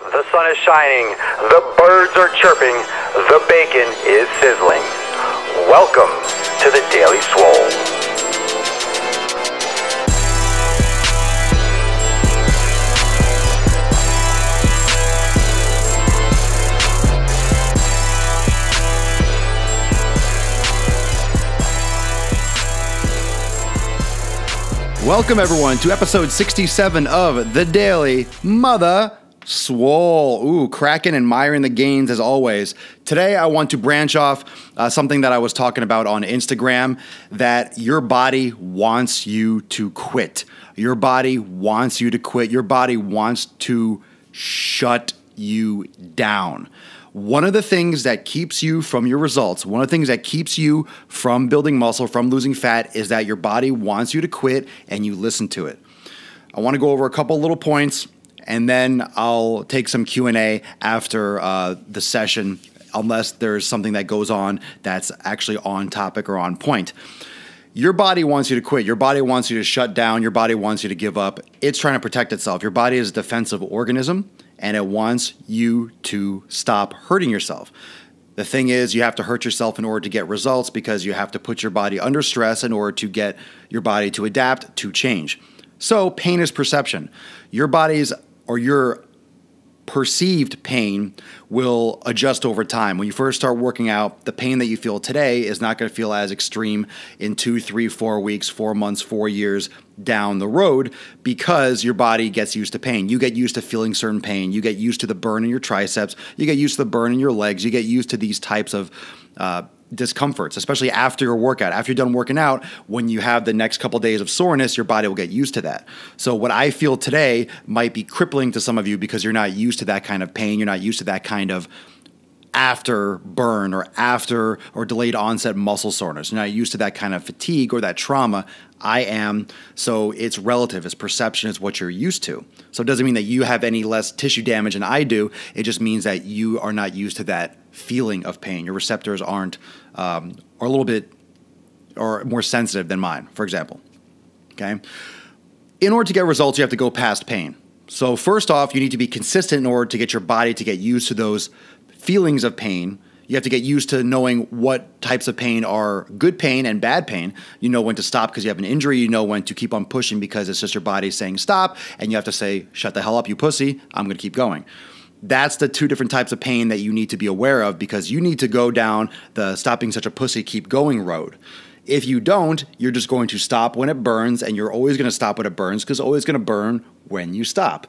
The sun is shining, the birds are chirping, the bacon is sizzling. Welcome to the Daily Swole. Welcome, everyone, to episode 67 of The Daily Mother Swole. Ooh, cracking and miring the gains as always. Today, I want to branch off uh, something that I was talking about on Instagram that your body wants you to quit. Your body wants you to quit. Your body wants to shut you down. One of the things that keeps you from your results, one of the things that keeps you from building muscle, from losing fat, is that your body wants you to quit and you listen to it. I want to go over a couple little points and then I'll take some Q&A after uh, the session unless there's something that goes on that's actually on topic or on point. Your body wants you to quit. Your body wants you to shut down. Your body wants you to give up. It's trying to protect itself. Your body is a defensive organism and it wants you to stop hurting yourself. The thing is, you have to hurt yourself in order to get results because you have to put your body under stress in order to get your body to adapt to change. So, pain is perception. Your body's or your perceived pain will adjust over time. When you first start working out, the pain that you feel today is not going to feel as extreme in two, three, four weeks, four months, four years down the road because your body gets used to pain. You get used to feeling certain pain. You get used to the burn in your triceps. You get used to the burn in your legs. You get used to these types of uh, discomforts, especially after your workout. After you're done working out, when you have the next couple of days of soreness, your body will get used to that. So, what I feel today might be crippling to some of you because you're not used to that kind of pain. You're not used to that kind of after burn or after or delayed onset muscle soreness. You're not used to that kind of fatigue or that trauma. I am. So it's relative. It's perception. It's what you're used to. So it doesn't mean that you have any less tissue damage than I do. It just means that you are not used to that feeling of pain. Your receptors aren't, um, are a little bit or more sensitive than mine, for example. Okay. In order to get results, you have to go past pain. So, first off, you need to be consistent in order to get your body to get used to those feelings of pain. You have to get used to knowing what types of pain are good pain and bad pain. You know when to stop because you have an injury. You know when to keep on pushing because it's just your body saying stop. And you have to say, shut the hell up, you pussy. I'm going to keep going. That's the two different types of pain that you need to be aware of because you need to go down the stopping such a pussy, keep going road. If you don't, you're just going to stop when it burns, and you're always going to stop when it burns because it's always going to burn when you stop.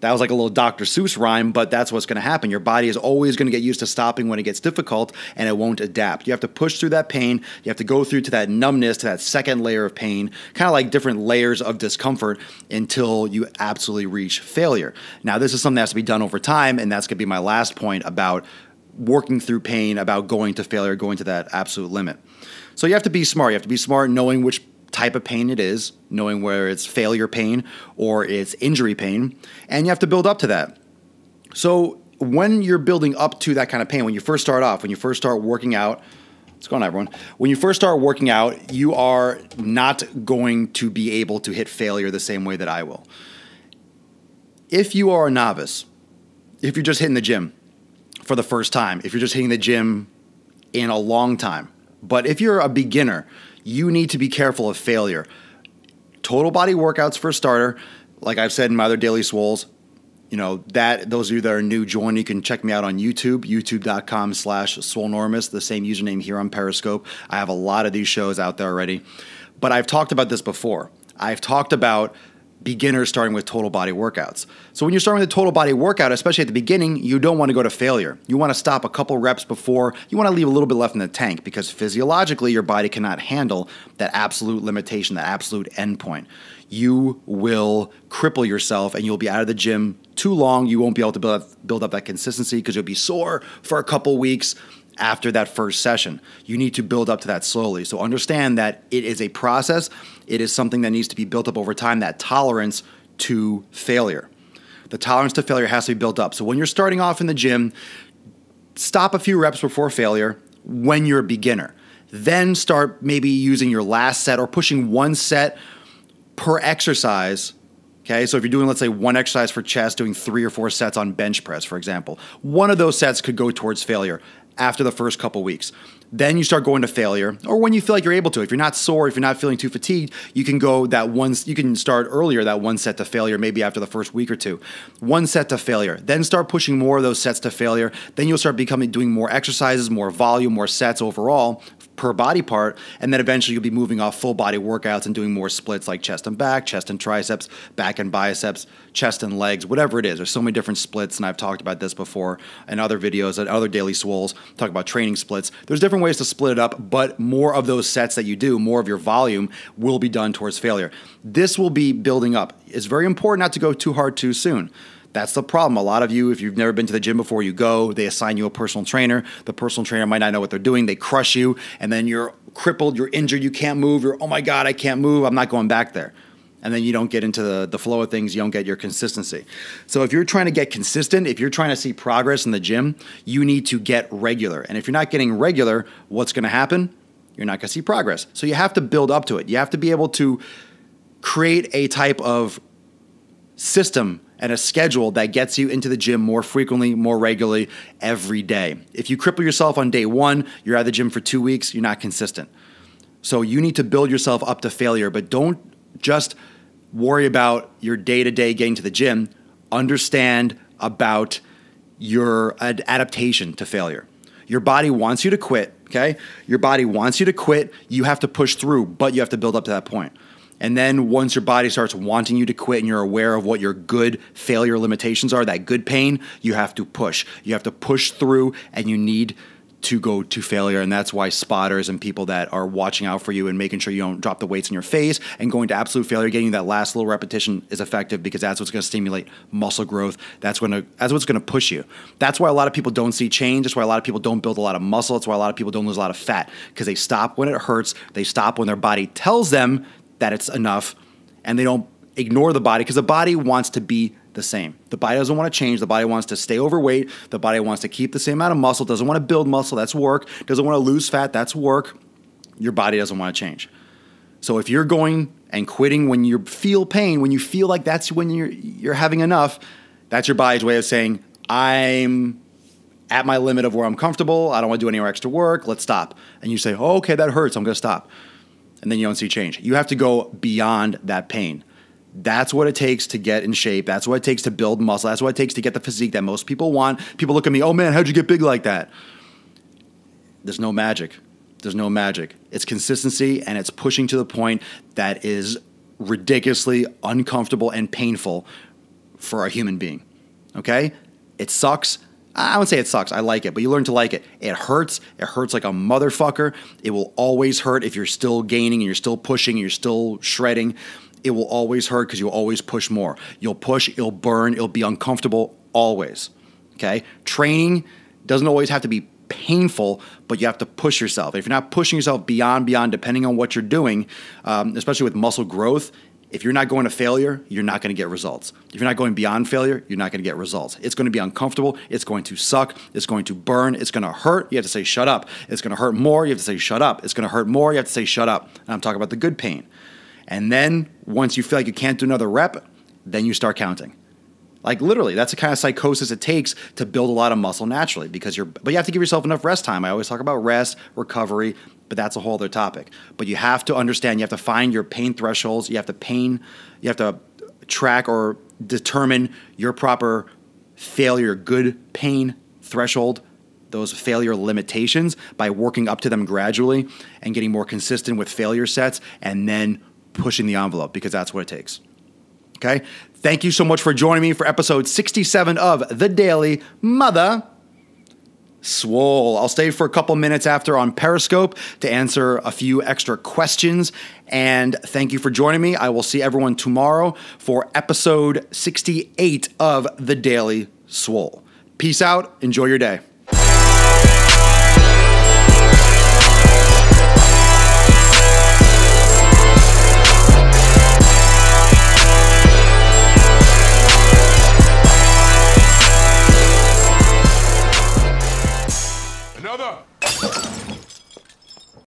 That was like a little Dr. Seuss rhyme, but that's what's going to happen. Your body is always going to get used to stopping when it gets difficult and it won't adapt. You have to push through that pain. You have to go through to that numbness, to that second layer of pain, kind of like different layers of discomfort until you absolutely reach failure. Now, this is something that has to be done over time, and that's going to be my last point about working through pain, about going to failure, going to that absolute limit. So you have to be smart. You have to be smart knowing which type of pain it is, knowing where it's failure pain or it's injury pain, and you have to build up to that. So when you're building up to that kind of pain, when you first start off, when you first start working out, what's going on, everyone? When you first start working out, you are not going to be able to hit failure the same way that I will. If you are a novice, if you're just hitting the gym for the first time, if you're just hitting the gym in a long time, but if you're a beginner, you need to be careful of failure. Total body workouts for a starter, like I've said in my other daily swoles, you know that those of you that are new join you can check me out on youtube youtube.com slash swolenormous the same username here on periscope. I have a lot of these shows out there already. But i've talked about this before. I've talked about beginners starting with total body workouts. So when you're starting with a total body workout, especially at the beginning, you don't want to go to failure. You want to stop a couple reps before, you want to leave a little bit left in the tank because physiologically your body cannot handle that absolute limitation, that absolute endpoint. You will cripple yourself and you'll be out of the gym too long. You won't be able to build up, build up that consistency because you'll be sore for a couple weeks after that first session. You need to build up to that slowly. So understand that it is a process, it is something that needs to be built up over time, that tolerance to failure. The tolerance to failure has to be built up. So when you're starting off in the gym, stop a few reps before failure when you're a beginner. Then start maybe using your last set or pushing one set per exercise Okay, so if you're doing, let's say, one exercise for chest, doing three or four sets on bench press, for example, one of those sets could go towards failure after the first couple weeks. Then you start going to failure, or when you feel like you're able to. If you're not sore, if you're not feeling too fatigued, you can go that one. You can start earlier that one set to failure, maybe after the first week or two. One set to failure. Then start pushing more of those sets to failure. Then you'll start becoming doing more exercises, more volume, more sets overall per body part, and then eventually you'll be moving off full body workouts and doing more splits like chest and back, chest and triceps, back and biceps, chest and legs, whatever it is. There's so many different splits, and I've talked about this before in other videos and other daily swoles. Talk about training splits. There's different ways to split it up, but more of those sets that you do, more of your volume will be done towards failure. This will be building up. It's very important not to go too hard too soon. That's the problem. A lot of you, if you've never been to the gym before, you go, they assign you a personal trainer. The personal trainer might not know what they're doing. They crush you, and then you're crippled, you're injured, you can't move. You're, oh my God, I can't move. I'm not going back there. And then you don't get into the, the flow of things, you don't get your consistency. So, if you're trying to get consistent, if you're trying to see progress in the gym, you need to get regular. And if you're not getting regular, what's going to happen? You're not going to see progress. So, you have to build up to it. You have to be able to create a type of system and a schedule that gets you into the gym more frequently, more regularly every day. If you cripple yourself on day one, you're at the gym for two weeks, you're not consistent. So you need to build yourself up to failure, but don't just worry about your day to day getting to the gym. Understand about your ad- adaptation to failure. Your body wants you to quit, okay? Your body wants you to quit. You have to push through, but you have to build up to that point. And then once your body starts wanting you to quit and you're aware of what your good failure limitations are, that good pain, you have to push. You have to push through and you need to go to failure. And that's why spotters and people that are watching out for you and making sure you don't drop the weights in your face and going to absolute failure, getting that last little repetition is effective because that's what's going to stimulate muscle growth. That's when that's what's going to push you. That's why a lot of people don't see change. That's why a lot of people don't build a lot of muscle. That's why a lot of people don't lose a lot of fat because they stop when it hurts. They stop when their body tells them that it's enough and they don't ignore the body because the body wants to be the same. The body doesn't want to change. The body wants to stay overweight. The body wants to keep the same amount of muscle, doesn't want to build muscle. That's work. Doesn't want to lose fat. That's work. Your body doesn't want to change. So if you're going and quitting when you feel pain, when you feel like that's when you're you're having enough, that's your body's way of saying, I'm at my limit of where I'm comfortable. I don't want to do any more extra work. Let's stop. And you say, oh, okay, that hurts. I'm going to stop and then you don't see change. You have to go beyond that pain. That's what it takes to get in shape. That's what it takes to build muscle. That's what it takes to get the physique that most people want. People look at me, oh man, how'd you get big like that? There's no magic. There's no magic. It's consistency and it's pushing to the point that is ridiculously uncomfortable and painful for a human being. Okay? It sucks. I would say it sucks. I like it, but you learn to like it. It hurts. It hurts like a motherfucker. It will always hurt if you're still gaining and you're still pushing and you're still shredding. It will always hurt because you'll always push more. You'll push, it'll burn, it'll be uncomfortable always. Okay? Training doesn't always have to be painful, but you have to push yourself. If you're not pushing yourself beyond, beyond, depending on what you're doing, um, especially with muscle growth, if you're not going to failure, you're not going to get results. If you're not going beyond failure, you're not going to get results. It's going to be uncomfortable. It's going to suck. It's going to burn. It's going to hurt. You have to say, shut up. It's going to hurt more. You have to say, shut up. It's going to hurt more. You have to say, shut up. And I'm talking about the good pain. And then once you feel like you can't do another rep, then you start counting. Like literally, that's the kind of psychosis it takes to build a lot of muscle naturally because you're, but you have to give yourself enough rest time. I always talk about rest, recovery, but that's a whole other topic. But you have to understand, you have to find your pain thresholds. You have to pain, you have to track or determine your proper failure, good pain threshold, those failure limitations by working up to them gradually and getting more consistent with failure sets and then pushing the envelope because that's what it takes. Okay? Thank you so much for joining me for episode 67 of The Daily Mother Swole. I'll stay for a couple minutes after on Periscope to answer a few extra questions. And thank you for joining me. I will see everyone tomorrow for episode 68 of The Daily Swole. Peace out. Enjoy your day.